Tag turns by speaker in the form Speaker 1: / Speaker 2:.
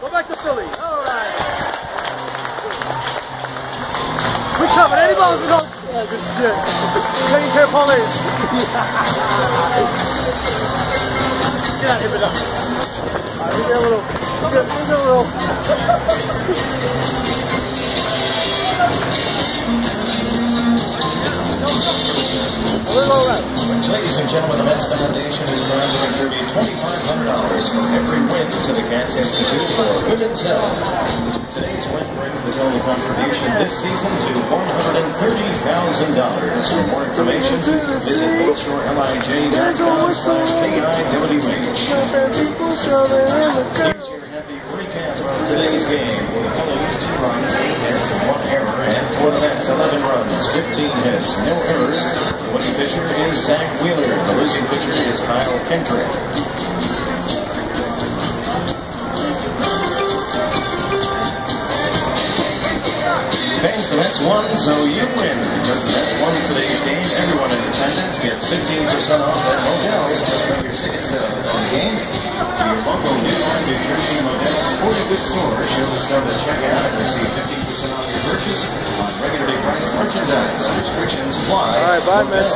Speaker 1: Go back to Philly. All right. We covered any balls at home. Yeah, good shit. Taking care of police. Get out here, All right, we get a little. We get, we get a little. A little all right.
Speaker 2: Ladies and gentlemen, the Mets Foundation $2,500 every win to the Katz Institute for Women's Health. Today's win brings the total contribution this season to $130,000. For more information, visit lakeshorelij.com slash KIWH. Here's your happy recap of today's game. The Phillies, two runs, eight hits, and one error. And for the Mets, 11 runs, 15 hits, no errors. The winning pitcher is Zack Wheeler. The losing pitcher is Kyle Kendrick. The Mets won, so you win. Because the Mets won today's game, everyone in attendance gets 15% off at hotels. Just bring your tickets to the game to your local New York, New Jersey, Modell Sporting Goods store. Show the stuff at checkout and receive 15% off your purchase on regularly priced merchandise. Restrictions apply.
Speaker 1: All right, bye, Mets.